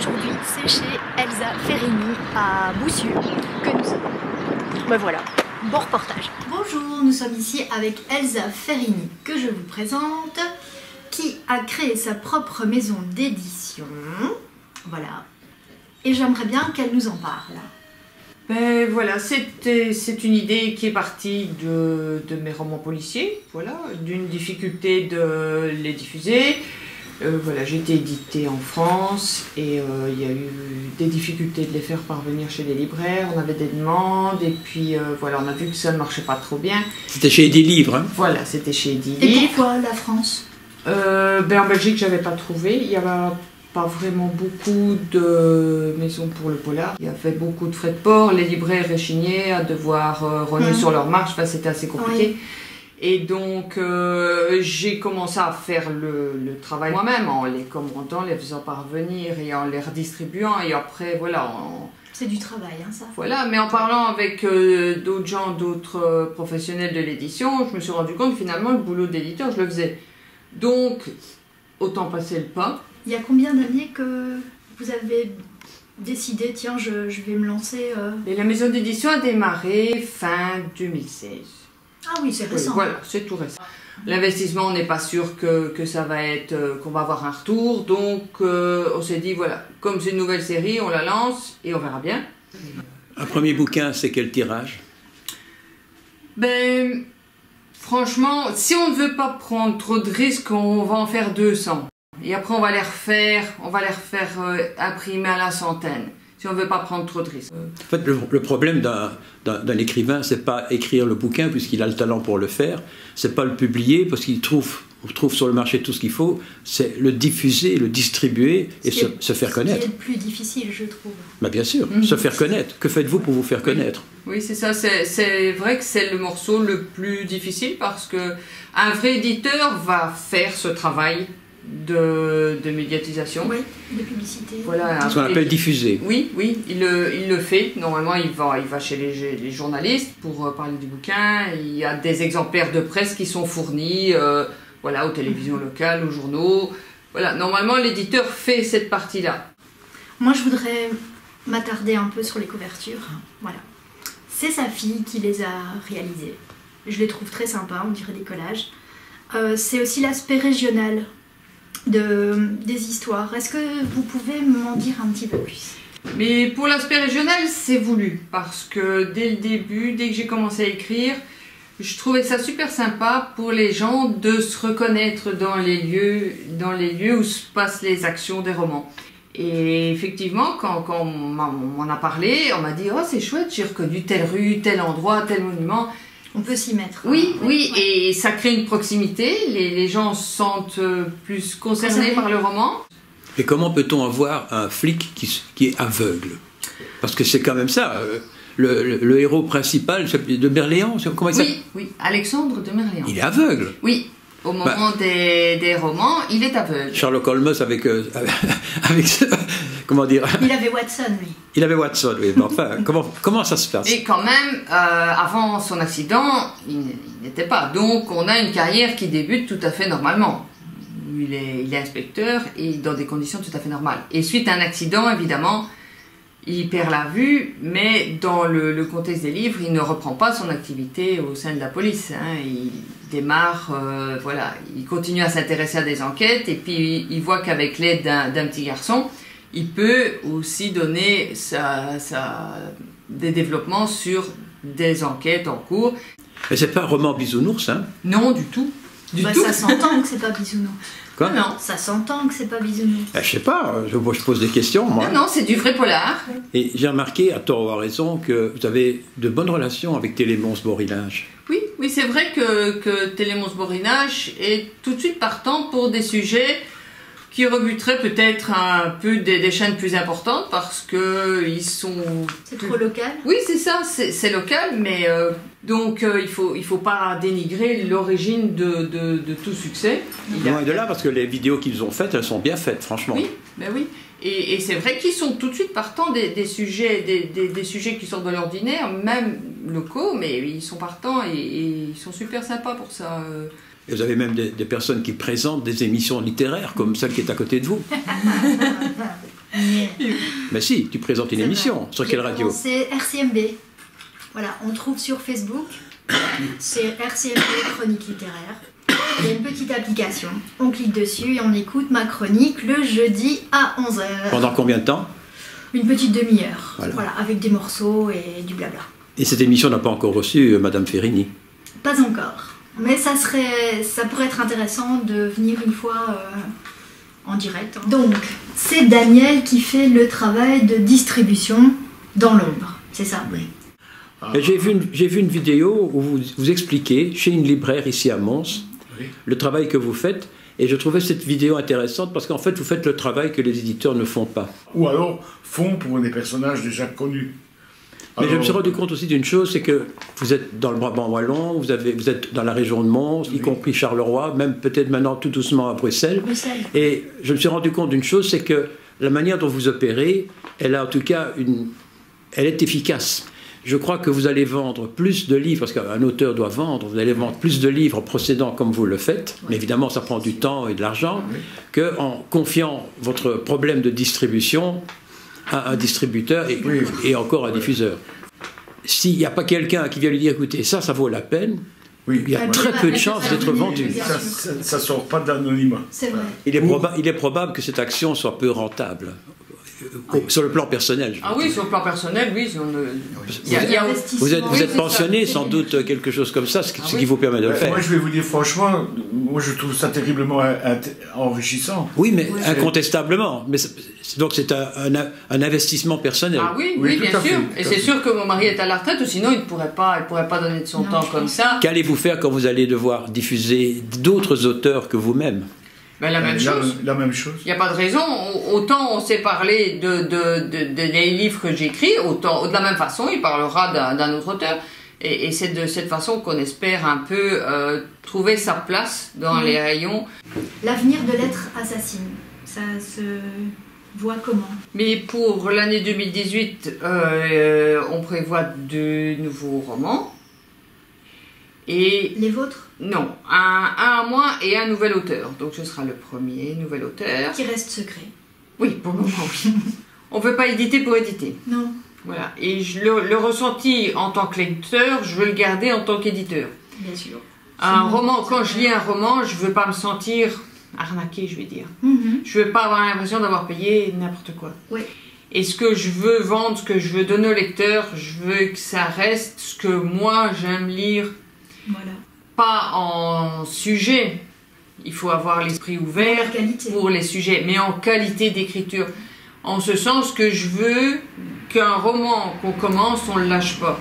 aujourd'hui, c'est chez Elsa Ferrini à Boussu que nous sommes. Ben voilà, bon reportage. Bonjour, nous sommes ici avec Elsa Ferrini que je vous présente, qui a créé sa propre maison d'édition. Voilà. Et j'aimerais bien qu'elle nous en parle. Ben voilà, c'était- c'est une idée qui est partie de, de mes romans policiers, voilà, d'une difficulté de les diffuser. Euh, voilà, j'ai été éditée en France et euh, il y a eu des difficultés de les faire parvenir chez les libraires. On avait des demandes et puis euh, voilà, on a vu que ça ne marchait pas trop bien. C'était chez des livres. Hein. Voilà, c'était chez Eddy. Et pourquoi la France? Euh, ben en Belgique, j'avais pas trouvé. Il y avait pas vraiment beaucoup de maisons pour le polar. Il y avait beaucoup de frais de port. Les libraires réchignaient à devoir euh, rogner Mhm. sur leur marge. Enfin, c'était assez compliqué. Et donc, euh, j'ai commencé à faire le, le travail moi-même en les commandant, les faisant parvenir et en les redistribuant. Et après, voilà, en- C'est du travail, hein, ça. voilà. Mais en parlant avec euh, d'autres gens, d'autres euh, professionnels de l'édition, je me suis rendu compte que finalement, le boulot d'éditeur, je le faisais. Donc, autant passer le pas. Il y a combien d'années que vous avez décidé, tiens, je, je vais me lancer Et la maison d'édition a démarré fin 2016. Ah oui, c'est récent. voilà, c'est tout récent. L'investissement, on n'est pas sûr que, que ça va être, euh, qu'on va avoir un retour. Donc, euh, on s'est dit, voilà, comme c'est une nouvelle série, on la lance et on verra bien. Un premier bouquin, c'est quel tirage? Ben, franchement, si on ne veut pas prendre trop de risques, on va en faire 200. Et après, on va les refaire, on va les refaire euh, imprimer à la centaine. Si on ne veut pas prendre trop de risques. En fait, le, le problème d'un- d'un d'un écrivain, c'est pas écrire le bouquin puisqu'il a le talent pour le faire, c'est pas le publier parce qu'il trouve, on trouve sur le marché tout ce qu'il faut, c'est le diffuser, le distribuer et se, est- se faire connaître. le plus difficile, je trouve. Bah, bien sûr, Mhm. se faire connaître. Que faites-vous pour vous faire connaître? Oui, c'est ça. C'est- C'est vrai que c'est le morceau le plus difficile parce que un vrai éditeur va faire ce travail de, de médiatisation. Oui, de publicité. Voilà. Ce qu'on appelle diffuser. Oui, oui, il le, il le fait. Normalement, il va, il va chez les, les journalistes pour euh, parler du bouquin. Il y a des exemplaires de presse qui sont fournis euh, voilà, aux télévisions locales, aux journaux. Voilà, normalement, l'éditeur fait cette partie-là. Moi, je voudrais m'attarder un peu sur les couvertures. Voilà. C'est sa fille qui les a réalisées. Je les trouve très sympas, on dirait des collages. Euh, c'est aussi l'aspect régional de, des histoires. Est-ce que vous pouvez m'en dire un petit peu plus? Mais pour l'aspect régional, c'est voulu parce que dès le début, dès que j'ai commencé à écrire, je trouvais ça super sympa pour les gens de se reconnaître dans les lieux, dans les lieux où se passent les actions des romans. Et effectivement, quand, quand on m'en a parlé, on m'a dit Oh, c'est chouette, j'ai reconnu telle rue, tel endroit, tel monument. On peut s'y mettre. Oui, hein, oui, ouais. et ça crée une proximité. Les, les gens se sentent euh, plus concernés par le roman. Et comment peut-on avoir un flic qui, est aveugle? Parce que c'est quand même ça. euh, Le, le- le héros principal de Berléand, c'est- comment il s'appelle? Oui, oui, Alexandre de Merlian. Il est aveugle. Oui, au moment Bah. des, des romans, il est aveugle. Sherlock Holmes avec, euh, avec ce- comment dire Il avait Watson, lui. Il avait Watson, oui. mais enfin, comment, comment ça se passe Et quand même, euh, avant son accident, il n'était pas. Donc, on a une carrière qui débute tout à fait normalement. Il est, il est inspecteur et dans des conditions tout à fait normales. Et suite à un accident, évidemment, il perd la vue, mais dans le, le contexte des livres, il ne reprend pas son activité au sein de la police. hein. Il démarre, euh, voilà, il continue à s'intéresser à des enquêtes et puis il voit qu'avec l'aide d'un petit garçon, il peut aussi donner sa, sa- des développements sur des enquêtes en cours. Mais c'est pas un roman bisounours, hein Non, du tout. Du Bah, tout. ça s'entend que c'est pas bisounours. Quoi non, Ça s'entend que c'est pas bisounours. Eh, Je sais pas, je, moi, je pose des questions, moi. non, non, c'est du vrai polar. Et j'ai remarqué, à tort ou à raison, que vous avez de bonnes relations avec Télémons Borinage. Oui, oui, c'est vrai que, que Télémons Borinage est tout de suite partant pour des sujets qui rebuteraient peut-être un peu des, des chaînes plus importantes parce que ils sont. C'est trop local. Oui, c'est ça, c'est local, mais euh, donc euh, il faut il faut pas dénigrer l'origine de, de, de tout succès. Il y a- Loin de là, parce que les vidéos qu'ils ont faites, elles sont bien faites, franchement. Oui, ben oui. Et, et c'est vrai qu'ils sont tout de suite partants des, des sujets, des, des- des sujets qui sortent de l'ordinaire, même locaux, mais ils sont partants et, et ils sont super sympas pour ça. Et vous avez même des, des personnes qui présentent des émissions littéraires, comme celle qui est à côté de vous. Mais si, tu présentes une émission. Sur quelle radio C'est RCMB. Voilà, on trouve sur Facebook. C'est RCMB Chronique littéraire. Il y a une petite application. On clique dessus et on écoute ma chronique le jeudi à 11h. Pendant combien de temps Une petite demi-heure. Voilà. avec des morceaux et du blabla. Et cette émission n'a pas encore reçu euh, Madame Ferrini Pas encore. Mais ça, serait, ça pourrait être intéressant de venir une fois euh, en direct. Hein. Donc, c'est Daniel qui fait le travail de distribution dans l'ombre. C'est ça? Oui. J'ai vu, une, vu une vidéo où vous, vous expliquez, chez une libraire ici à Mons, le travail que vous faites. Et je trouvais cette vidéo intéressante parce qu'en fait, vous faites le travail que les éditeurs ne font pas. Ou alors font pour des personnages déjà connus. Mais je me suis rendu compte aussi d'une chose, c'est que vous êtes dans le Brabant wallon, vous, avez, vous êtes dans la région de Mons, y compris Charleroi, même peut-être maintenant tout doucement à Bruxelles. Bruxelles. Et je me suis rendu compte d'une chose, c'est que la manière dont vous opérez, elle a en tout cas une, elle est efficace. Je crois que vous allez vendre plus de livres, parce qu'un auteur doit vendre, vous allez vendre plus de livres procédant comme vous le faites, mais évidemment ça prend du temps et de l'argent, qu'en confiant votre problème de distribution à un distributeur et, encore à un diffuseur. S'il n'y a pas quelqu'un qui vient lui dire, écoutez, ça, ça vaut la peine, il y a très peu de chances d'être vendu. Ça ne sort pas de l'anonymat. Il, est il est probable que cette action soit peu rentable. Euh, sur le plan personnel. Ah oui, sur le plan personnel, oui. vous, êtes, vous êtes pensionné, sans doute quelque chose comme ça, ce, ah qui vous permet de le faire. Moi, je vais vous dire franchement, moi je trouve ça terriblement enrichissant. Oui, mais incontestablement. Mais donc c'est un, un, investissement personnel. Ah oui, oui, bien sûr. Et c'est sûr que mon mari est à la retraite, ou sinon il ne pourrait pas, il pourrait pas donner de son temps comme ça. Qu'allez-vous faire quand vous allez devoir diffuser d'autres auteurs que vous-même? Ben, la, même chose. la même chose. Il n'y a pas de raison. Autant on s'est parlé de, de, de, des livres que j'écris, autant de la même façon, il parlera d'un autre auteur. Et, et c'est de cette façon qu'on espère un peu euh, trouver sa place dans les rayons. L'avenir de l'être assassine, ça se voit comment? Mais pour l'année 2018, euh, on prévoit de nouveaux romans. Et les vôtres Non, un, un à moi et un nouvel auteur. Donc ce sera le premier nouvel auteur. Qui reste secret. Oui, pour le moment, oui. On ne peut pas éditer pour éditer. Non. Voilà. Et je, le, ressenti en tant que lecteur, je veux le garder en tant qu'éditeur. Bien sûr. Un roman, quand je lis un roman, je ne veux pas me sentir arnaqué, je vais dire. Mhm. Je ne veux pas avoir l'impression d'avoir payé n'importe quoi. Oui. Et ce que je veux vendre, ce que je veux donner au lecteur, je veux que ça reste ce que moi j'aime lire pas en sujet. Il faut avoir l'esprit ouvert pour les sujets, mais en qualité d'écriture. En ce sens que je veux qu'un roman qu'on commence, on ne le lâche pas.